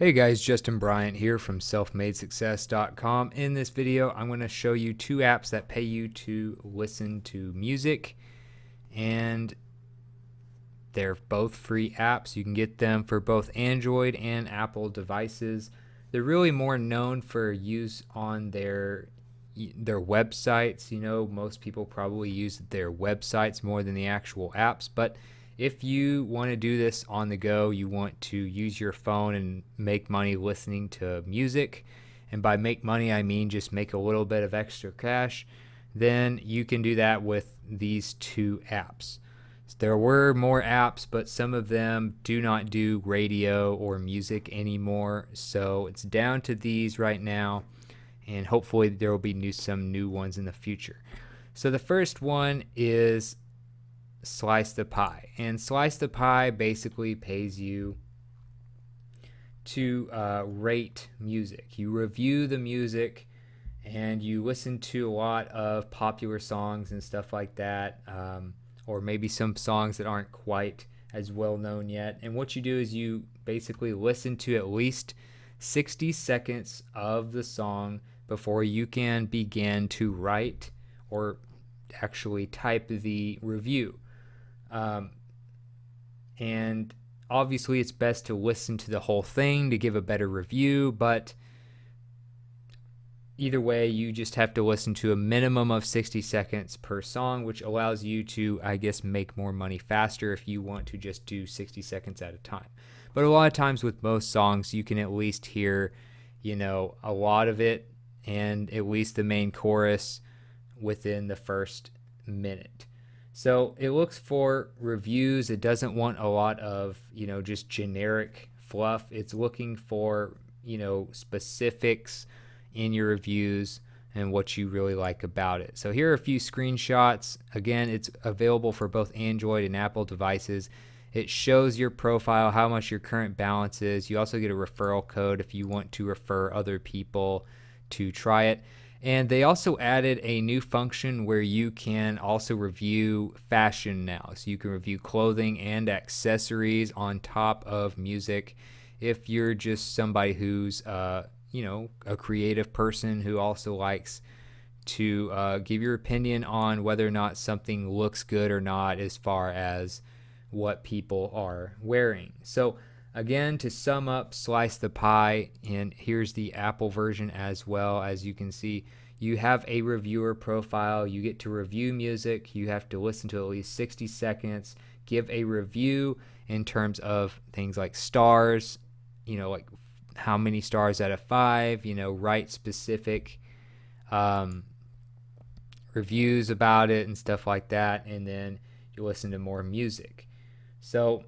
Hey guys, Justin Bryant here from selfmadesuccess.com. In this video, I'm going to show you two apps that pay you to listen to music and they're both free apps. You can get them for both Android and Apple devices. They're really more known for use on their their websites. You know, most people probably use their websites more than the actual apps, but if you want to do this on the go, you want to use your phone and make money listening to music, and by make money, I mean just make a little bit of extra cash, then you can do that with these two apps. There were more apps, but some of them do not do radio or music anymore, so it's down to these right now, and hopefully there will be new, some new ones in the future. So the first one is Slice the Pie. And Slice the Pie basically pays you to uh, rate music. You review the music and you listen to a lot of popular songs and stuff like that, um, or maybe some songs that aren't quite as well known yet. And what you do is you basically listen to at least 60 seconds of the song before you can begin to write or actually type the review. Um, and obviously, it's best to listen to the whole thing to give a better review, but either way, you just have to listen to a minimum of 60 seconds per song, which allows you to, I guess, make more money faster if you want to just do 60 seconds at a time. But a lot of times with most songs, you can at least hear, you know, a lot of it and at least the main chorus within the first minute. So it looks for reviews. It doesn't want a lot of, you know, just generic fluff. It's looking for, you know, specifics in your reviews and what you really like about it. So here are a few screenshots. Again, it's available for both Android and Apple devices. It shows your profile, how much your current balance is. You also get a referral code if you want to refer other people to try it. And they also added a new function where you can also review fashion now. So you can review clothing and accessories on top of music. If you're just somebody who's, uh, you know, a creative person who also likes to uh, give your opinion on whether or not something looks good or not as far as what people are wearing. So, again, to sum up, slice the pie, and here's the Apple version as well. As you can see, you have a reviewer profile. You get to review music. You have to listen to at least 60 seconds, give a review in terms of things like stars, you know, like how many stars out of five, you know, write specific um, reviews about it and stuff like that. And then you listen to more music. So,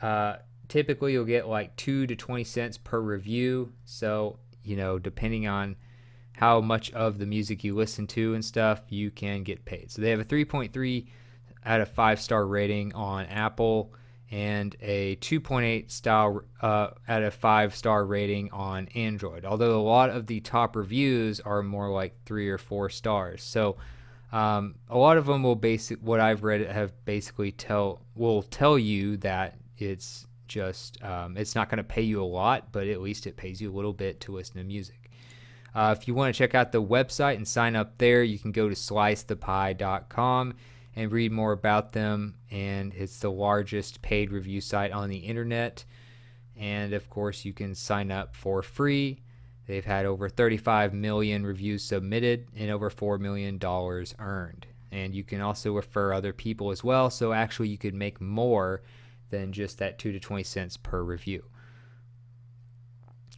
uh, typically you'll get like 2 to 20 cents per review. So you know depending on how much of the music you listen to and stuff you can get paid. So they have a 3.3 out of 5 star rating on apple and a 2.8 star uh, out of 5 star rating on android although a lot of the top reviews are more like 3 or 4 stars. So um, a lot of them will basic what I've read have basically tell will tell you that it's just um, it's not going to pay you a lot, but at least it pays you a little bit to listen to music. Uh, if you want to check out the website and sign up there, you can go to slicethepie.com and read more about them. And it's the largest paid review site on the internet. And of course, you can sign up for free. They've had over 35 million reviews submitted and over $4 million earned. And you can also refer other people as well. So actually, you could make more than just that 2 to 20 cents per review.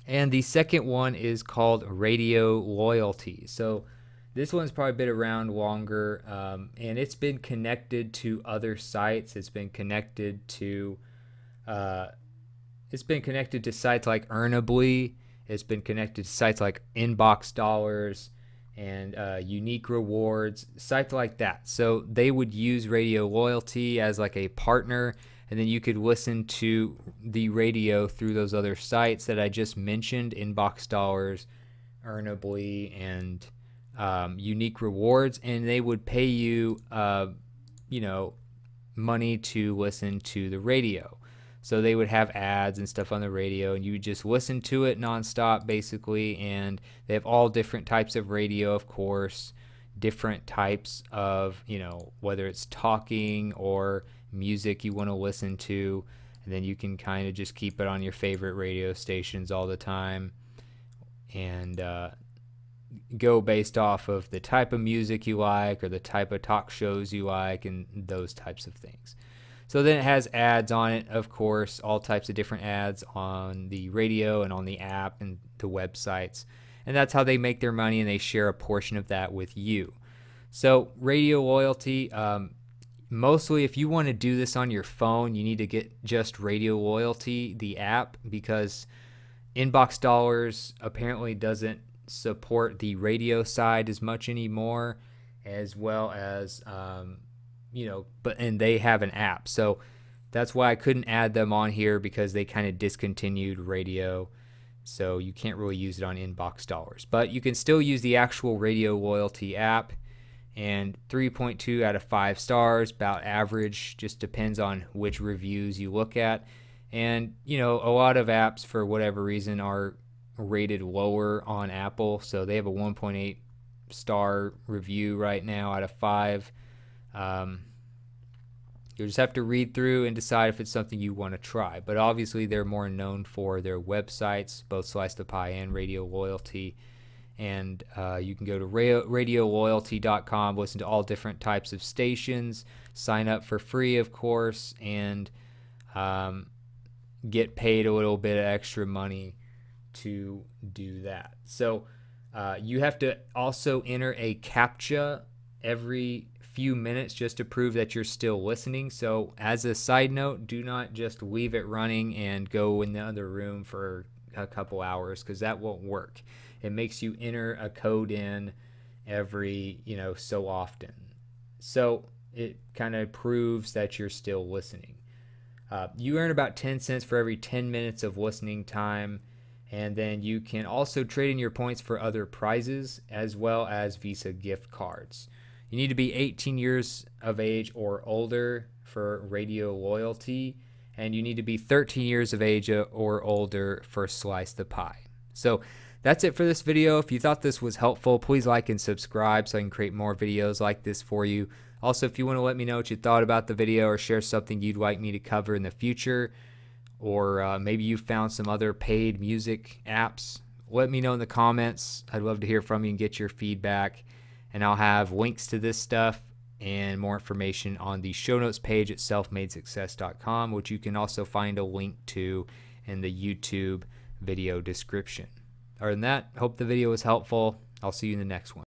And the second one is called Radio Loyalty. So this one's probably been around longer um, and it's been connected to other sites. It's been connected to uh, it's been connected to sites like Earnably. It's been connected to sites like Inbox Dollars and uh, unique rewards, sites like that. So they would use Radio Loyalty as like a partner and then you could listen to the radio through those other sites that I just mentioned Inbox Dollars, Earnably, and um, Unique Rewards, and they would pay you, uh, you know, money to listen to the radio. So they would have ads and stuff on the radio, and you would just listen to it nonstop, basically. And they have all different types of radio, of course, different types of, you know, whether it's talking or music you want to listen to. And then you can kind of just keep it on your favorite radio stations all the time. And, uh, go based off of the type of music you like or the type of talk shows you like and those types of things. So then it has ads on it, of course, all types of different ads on the radio and on the app and the websites. And that's how they make their money and they share a portion of that with you. So, radio loyalty, um, mostly if you want to do this on your phone, you need to get just Radio Loyalty, the app, because Inbox Dollars apparently doesn't support the radio side as much anymore, as well as um, you know, but and they have an app, so that's why I couldn't add them on here because they kind of discontinued radio. So you can't really use it on inbox dollars, but you can still use the actual radio loyalty app. And 3.2 out of 5 stars, about average, just depends on which reviews you look at. And, you know, a lot of apps, for whatever reason, are rated lower on Apple. So they have a 1.8 star review right now out of 5. Um, you'll just have to read through and decide if it's something you want to try. But obviously, they're more known for their websites, both Slice the Pie and Radio Loyalty. And uh, you can go to radio, radioloyalty.com, listen to all different types of stations, sign up for free, of course, and um, get paid a little bit of extra money to do that. So uh, you have to also enter a CAPTCHA every few minutes just to prove that you're still listening. So, as a side note, do not just leave it running and go in the other room for a couple hours because that won't work. It makes you enter a code in every, you know, so often. So, it kind of proves that you're still listening. Uh, you earn about 10 cents for every 10 minutes of listening time and then you can also trade in your points for other prizes as well as Visa gift cards. You need to be 18 years of age or older for radio loyalty, and you need to be 13 years of age or older for Slice the Pie. So that's it for this video. If you thought this was helpful, please like and subscribe so I can create more videos like this for you. Also, if you want to let me know what you thought about the video or share something you'd like me to cover in the future, or uh, maybe you found some other paid music apps. Let me know in the comments. I'd love to hear from you and get your feedback. And I'll have links to this stuff and more information on the show notes page at selfmadesuccess.com, which you can also find a link to in the YouTube video description. Other than that, hope the video was helpful. I'll see you in the next one.